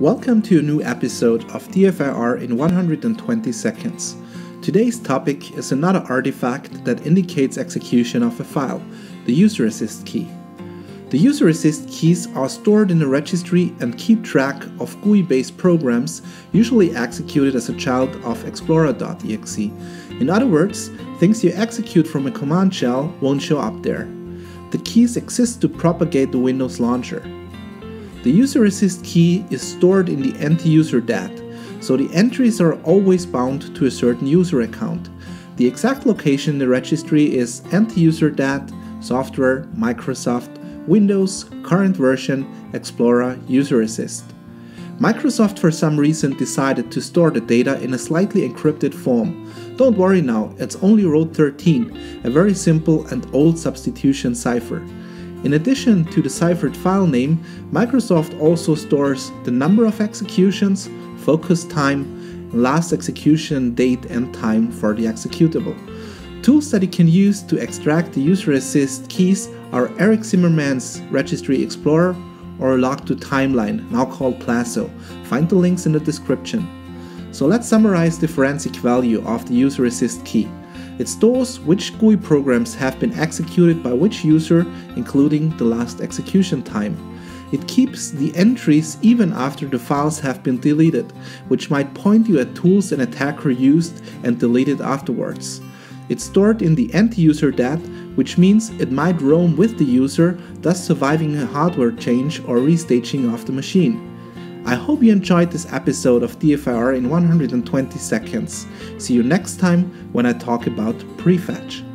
Welcome to a new episode of DFIR in 120 seconds. Today's topic is another artifact that indicates execution of a file, the user assist key. The user assist keys are stored in a registry and keep track of GUI based programs usually executed as a child of Explorer.exe. In other words, things you execute from a command shell won't show up there. The keys exist to propagate the Windows launcher. The user assist key is stored in the NTUSER.DAT, so the entries are always bound to a certain user account. The exact location in the registry is NTUSER.DAT, software, Microsoft, Windows, current version, Explorer, user assist. Microsoft for some reason decided to store the data in a slightly encrypted form. Don't worry now, it's only ROT 13, a very simple and old substitution cipher. In addition to the ciphered file name, Microsoft also stores the number of executions, focus time, last execution date and time for the executable. Tools that you can use to extract the user assist keys are Eric Zimmerman's Registry Explorer or Log2 Timeline, now called Plaso. Find the links in the description. So let's summarize the forensic value of the user assist key. It stores which GUI programs have been executed by which user, including the last execution time. It keeps the entries even after the files have been deleted, which might point you at tools an attacker used and deleted afterwards. It's stored in the NTUSER.DAT, which means it might roam with the user, thus surviving a hardware change or restaging of the machine. I hope you enjoyed this episode of DFIR in 120 seconds. See you next time when I talk about prefetch.